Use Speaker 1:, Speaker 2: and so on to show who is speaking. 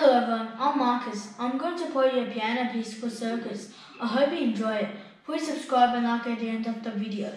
Speaker 1: Hello everyone, I'm um, Marcus. I'm going to play you a piano piece called circus. I hope you enjoy it. Please subscribe and like at the end of the video.